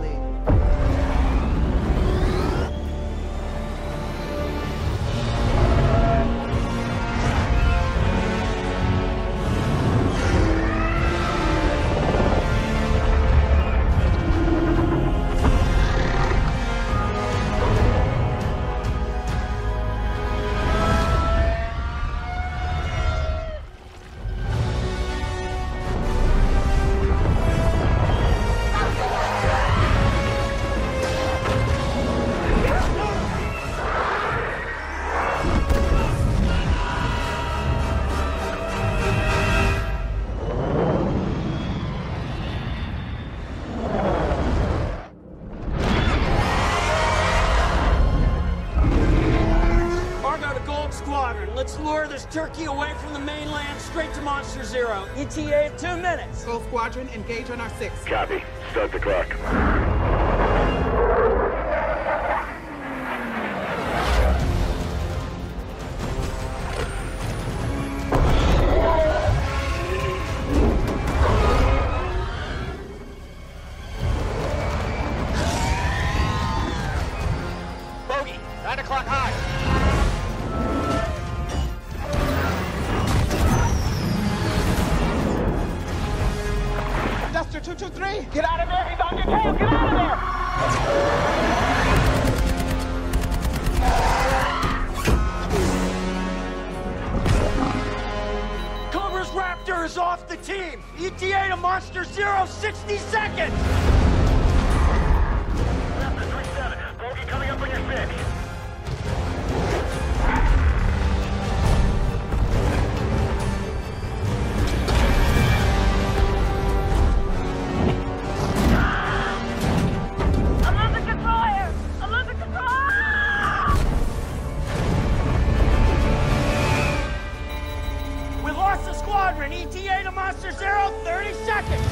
follow lure this turkey away from the mainland straight to Monster Zero. ETA of two minutes. Gold Squadron, engage on our six. Copy. Start the clock. Duster 223, Get out of there. He's on your tail. Get out of there. Cobra's Raptor is off the team. ETA to Monster Zero, 60 seconds. Raptor 3-7. Bogey coming up on ETA to Monster Zero, 30 seconds.